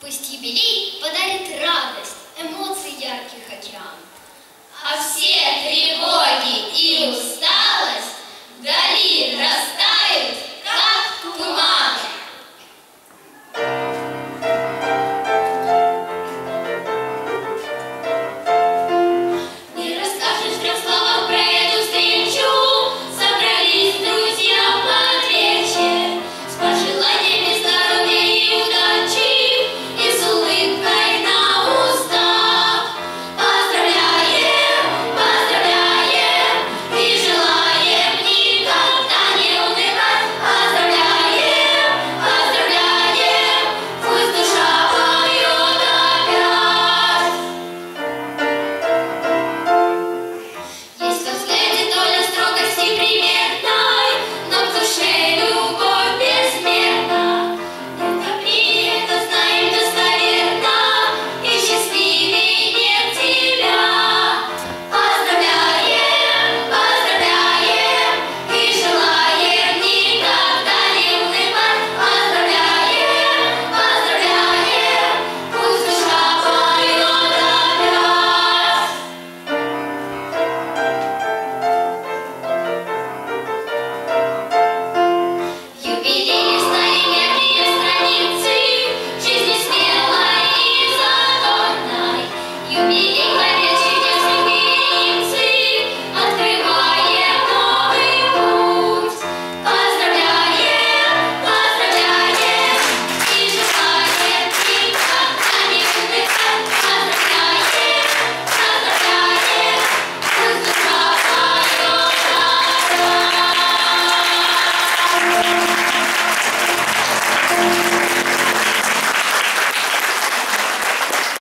Пусть юбилей подарит радость. baby.